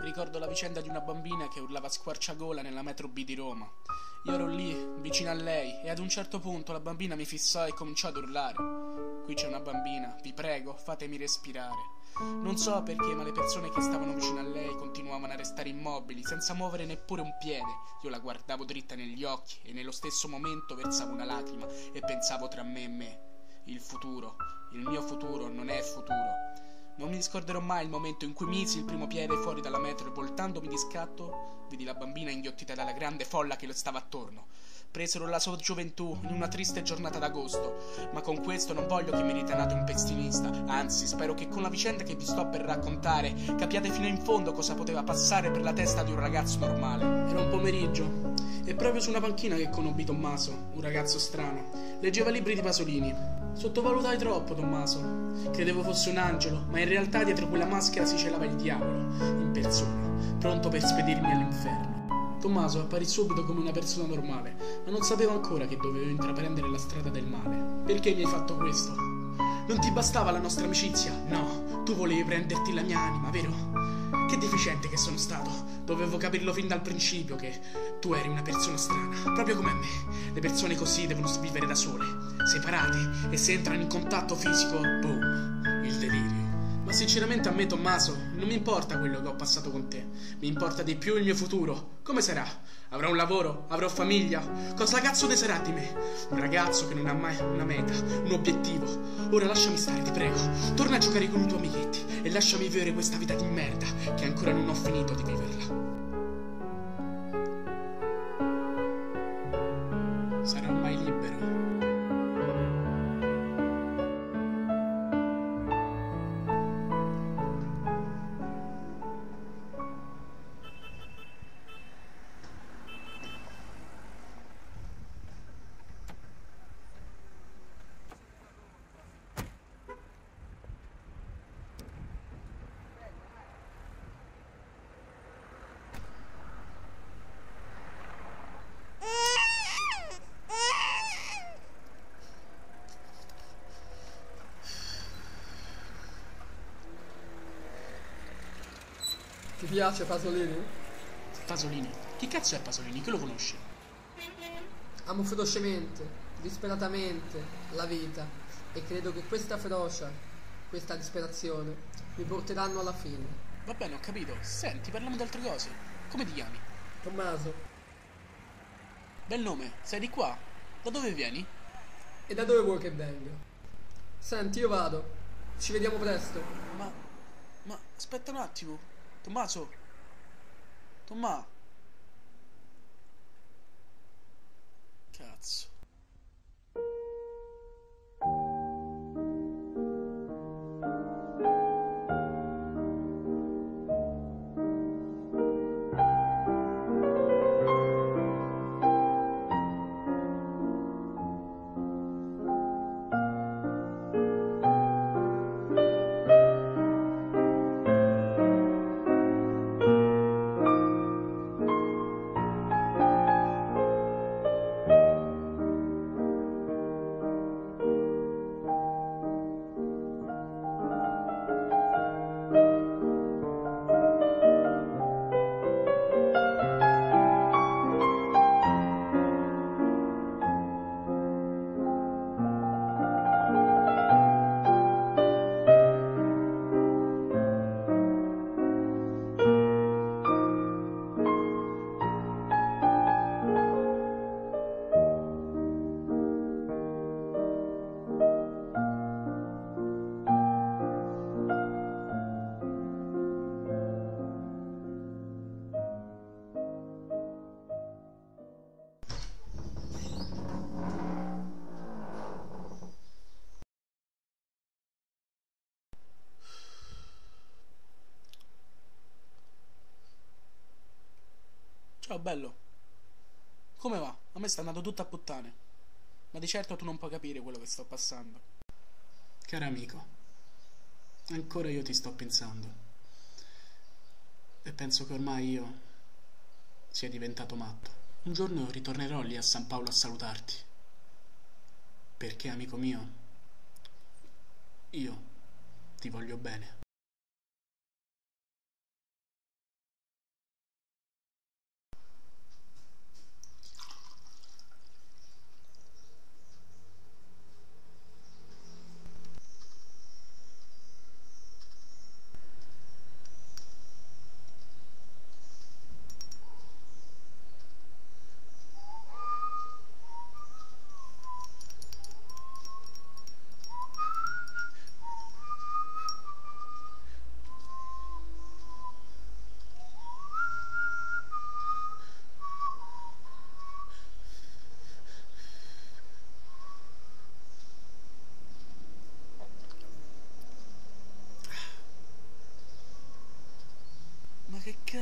Ricordo la vicenda di una bambina che urlava squarciagola nella metro B di Roma. Io ero lì, vicino a lei, e ad un certo punto la bambina mi fissò e cominciò ad urlare. Qui c'è una bambina, vi prego, fatemi respirare. Non so perché, ma le persone che stavano vicino a lei continuavano a restare immobili, senza muovere neppure un piede. Io la guardavo dritta negli occhi e nello stesso momento versavo una lacrima e pensavo tra me e me. Il futuro, il mio futuro non è futuro. Non mi scorderò mai il momento in cui misi il primo piede fuori dalla metro e voltandomi di scatto vidi la bambina inghiottita dalla grande folla che le stava attorno presero la sua gioventù in una triste giornata d'agosto. Ma con questo non voglio che mi riteniate un pessimista, anzi spero che con la vicenda che vi sto per raccontare capiate fino in fondo cosa poteva passare per la testa di un ragazzo normale. Era un pomeriggio e proprio su una panchina che conobbi Tommaso, un ragazzo strano. Leggeva libri di Pasolini. Sottovalutai troppo Tommaso. Credevo fosse un angelo, ma in realtà dietro quella maschera si celava il diavolo, in persona, pronto per spedirmi all'inferno. Tommaso apparì subito come una persona normale, ma non sapevo ancora che dovevo intraprendere la strada del male. Perché mi hai fatto questo? Non ti bastava la nostra amicizia? No, tu volevi prenderti la mia anima, vero? Che deficiente che sono stato. Dovevo capirlo fin dal principio che tu eri una persona strana, proprio come me. Le persone così devono vivere da sole, separate, e se entrano in contatto fisico, boom. Ma sinceramente a me, Tommaso, non mi importa quello che ho passato con te. Mi importa di più il mio futuro. Come sarà? Avrò un lavoro? Avrò famiglia? Cosa cazzo ne sarà di me? Un ragazzo che non ha mai una meta, un obiettivo. Ora lasciami stare, ti prego. Torna a giocare con i tuoi amichetti e lasciami vivere questa vita di merda che ancora non ho finito di viverla. Ti piace Pasolini? Pasolini? Chi cazzo è Pasolini? Che lo conosci? Amo ferocemente, disperatamente la vita e credo che questa ferocia, questa disperazione mi porteranno alla fine. Va bene, ho capito. Senti, parliamo di altre cose. Come ti chiami? Tommaso, Bel nome. Sei di qua? Da dove vieni? e da dove vuoi che venga? Senti, io vado. Ci vediamo presto. Ma... Ma... Aspetta un attimo. Tommaso? Tomma? Cazzo. Ciao bello. Come va? A me sta andando tutto a puttane. Ma di certo tu non puoi capire quello che sto passando. Caro amico, ancora io ti sto pensando. E penso che ormai io sia diventato matto. Un giorno ritornerò lì a San Paolo a salutarti. Perché, amico mio, io ti voglio bene.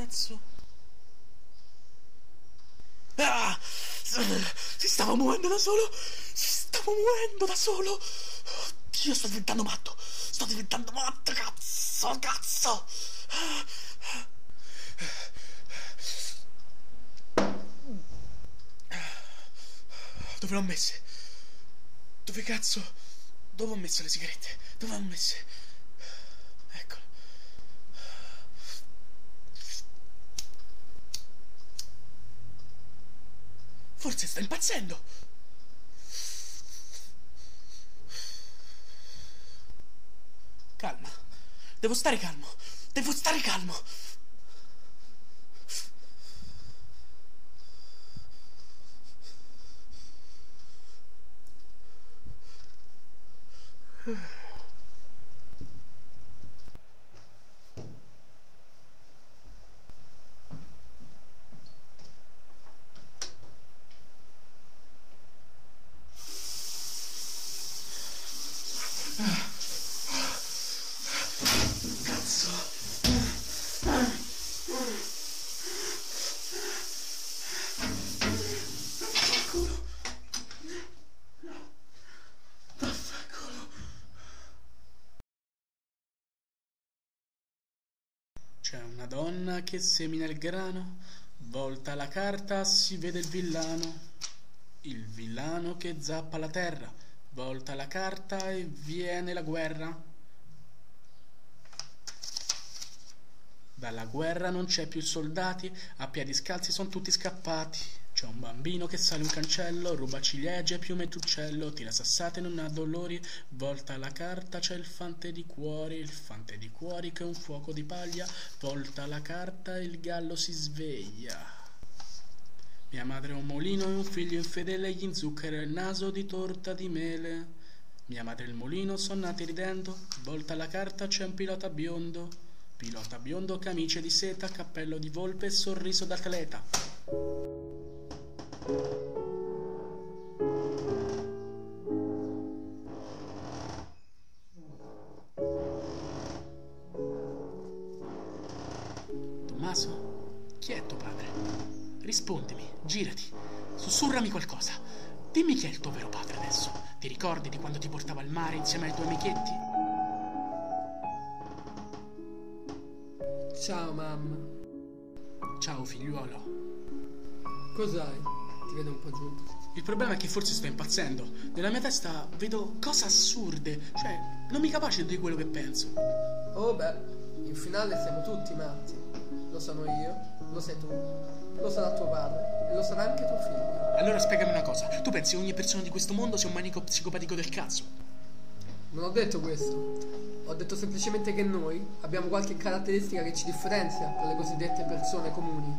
Cazzo? Ah! Si stava muovendo da solo! Si stava muovendo da solo! Io sto diventando matto! Sto diventando matto, cazzo! Cazzo! Dove l'ho messe? Dove cazzo? Dove ho messo le sigarette? Dove ho messe? Forse sta impazzendo. Calma. Devo stare calmo. Devo stare calmo. Cazzo. Vaffanculo. Vaffanculo. C'è una donna che semina il grano, volta la carta, si vede il villano. Il villano che zappa la terra, volta la carta e viene la guerra. Dalla guerra non c'è più soldati, a piedi scalzi sono tutti scappati. C'è un bambino che sale un cancello, ruba ciliegie, piume e uccello, tira sassate, non ha dolori, volta la carta, c'è il fante di cuori, il fante di cuori che è un fuoco di paglia, volta la carta il gallo si sveglia. Mia madre è un molino e un figlio infedele gli inzucchera il naso di torta di mele. Mia madre e il molino sono nati ridendo, volta la carta c'è un pilota biondo. Pilota biondo, camicie di seta, cappello di volpe e sorriso d'atleta. Rispondimi, girati, sussurrami qualcosa. Dimmi chi è il tuo vero padre adesso. Ti ricordi di quando ti portava al mare insieme ai tuoi amichetti? Ciao mamma. Ciao figliuolo. Cos'hai? Ti vedo un po' giù. Il problema è che forse sto impazzendo. Nella mia testa vedo cose assurde, cioè non mi capace di quello che penso. Oh beh, in finale siamo tutti matti. Lo sono io, lo sei tu, lo sarà tuo padre e lo sarà anche tuo figlio. Allora spiegami una cosa, tu pensi che ogni persona di questo mondo sia un manico psicopatico del cazzo? Non ho detto questo. Ho detto semplicemente che noi abbiamo qualche caratteristica che ci differenzia dalle cosiddette persone comuni.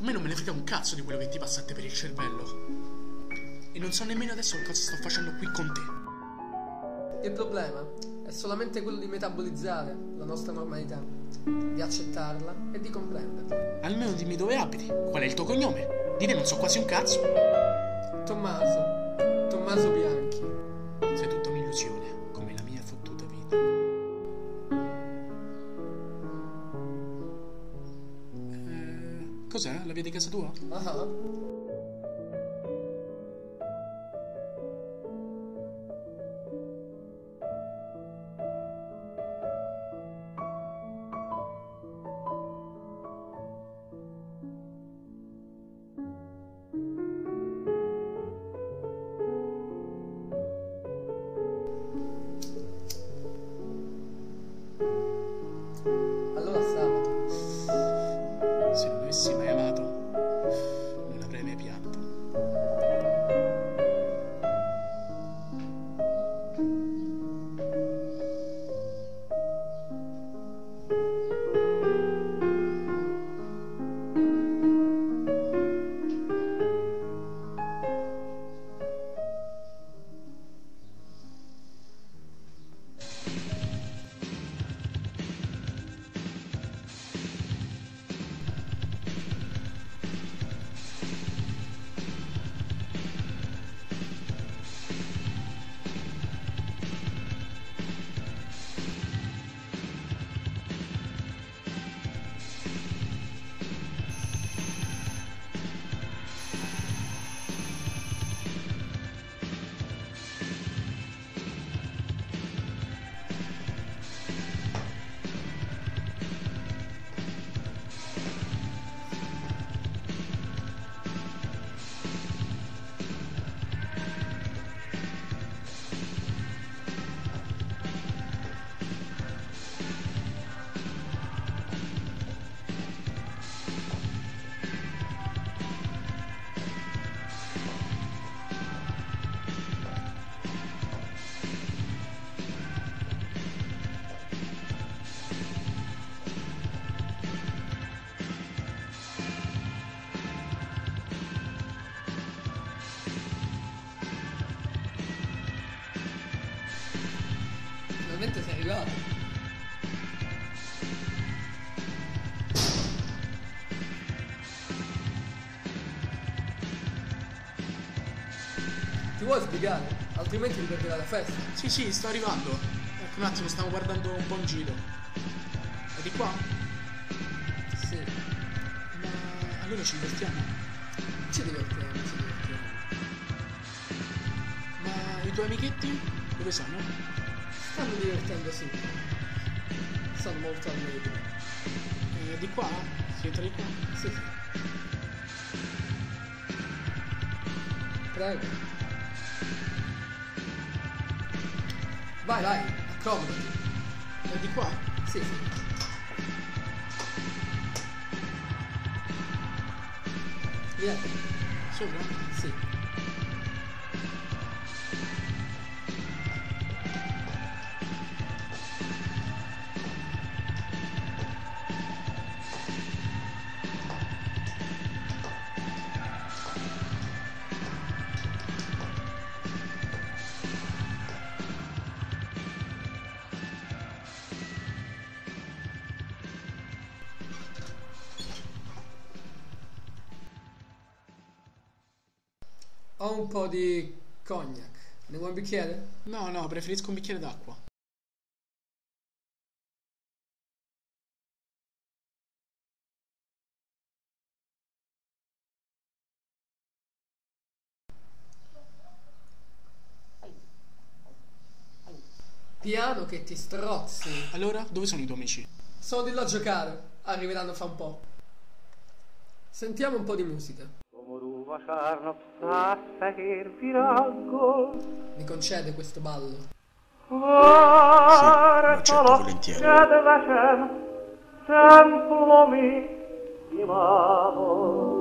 A me non me ne frega un cazzo di quello che ti passa a te per il cervello. E non so nemmeno adesso cosa sto facendo qui con te. Il problema è solamente quello di metabolizzare la nostra normalità, di accettarla e di comprenderla. Almeno dimmi dove abiti, qual è il tuo cognome. Di te non so quasi un cazzo. Tommaso, Tommaso Bianchi. Sei tutta un'illusione, come la mia fottuta vita. Eh, cos'è? La via di casa tua? Ah, allora arrivato. Ti vuoi sbrigare? Altrimenti mi perderà la festa. Sì, sì, sto arrivando. Ecco un attimo, stiamo guardando un po' in giro. È di qua? Sì, Ma allora ci divertiamo. ci divertiamo, ci divertiamo. Ma i tuoi amichetti? Dove sono? Stanno divertendo sì. Sono molto allegri. Eh, di qua? Si entra di qua? Sì, sì. Prego. Vai, vai, accomodati. È di qua? Sì, sì. Vieni. Sopra? Sì. Ho un po' di cognac. Ne vuoi un bicchiere? No, no, preferisco un bicchiere d'acqua. Piano che ti strozzi. Allora, dove sono i tuoi amici? Sono di là a giocare. Arriveranno fra un po'. Sentiamo un po' di musica. Mi concede questo ballo? Volentieri. kedvesem, templomi imádom.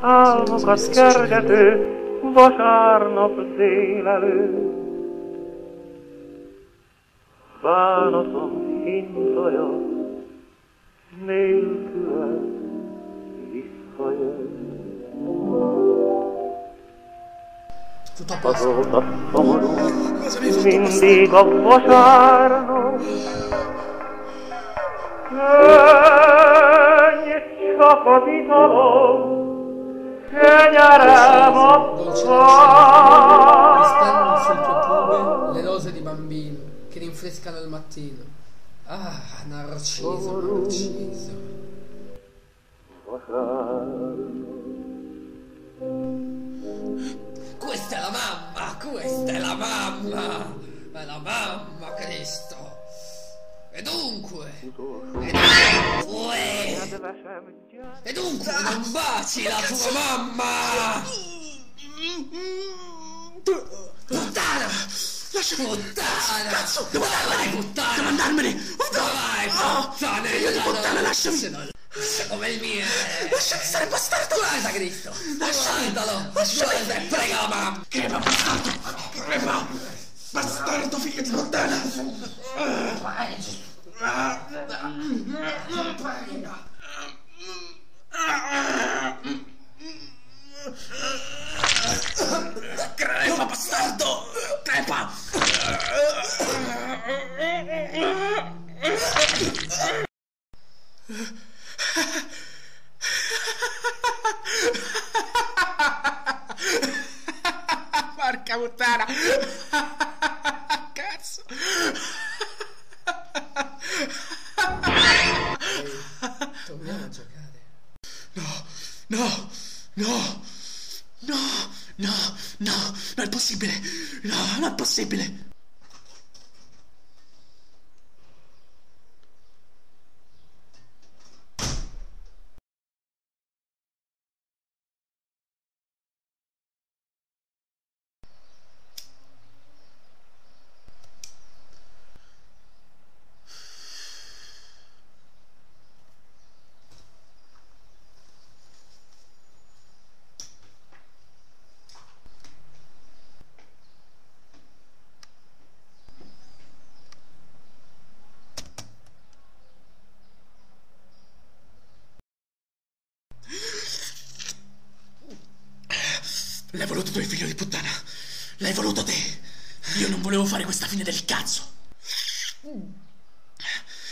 Álmokat kergető vasárnap délelőtt Bánatom hintaja nélküled. Tutto a posto. Mindig a italom, kenyerem a Dolce risplendere sul tuo piume le rose di bambino che rinfrescano il mattino. Ah, narciso, narciso. Mamma, questa è la mamma, è la mamma Cristo. E dunque, e dunque, e dunque non baci la tua mamma. Puttana! Puttana! Cazzo! Dove vai, puttana? Devo andarmene! Vai, puttana? Io di puttana, lasciami! Come il mio... Lasciami stare, bastardo! Guarda, Cristo! Guardalo! Guarda, prega mamma! Crepa, bastardo! Crepa! Bastardo, figlio di puttana! Crepa, bastardo! Crepa! Porca puttana! Cazzo! Torniamo a giocare. No, no, no, no, no, no, non è possibile! No, non è possibile! L'hai voluto tu, figlio di puttana! L'hai voluto te! Io non volevo fare questa fine del cazzo.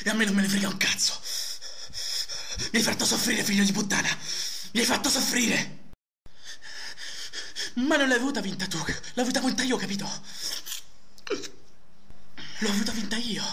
E a me non me ne frega un cazzo. Mi hai fatto soffrire, figlio di puttana. Mi hai fatto soffrire. Ma non l'hai avuta vinta tu. L'ho avuta vinta io, capito? L'ho avuta vinta io.